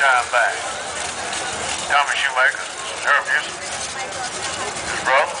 time back. Thomas Shoemaker, Herb Houston, his brother,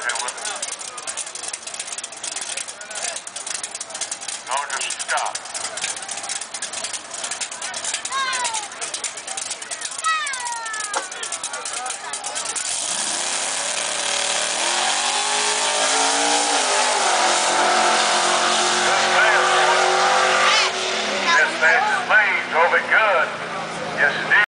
right here. No, just stop.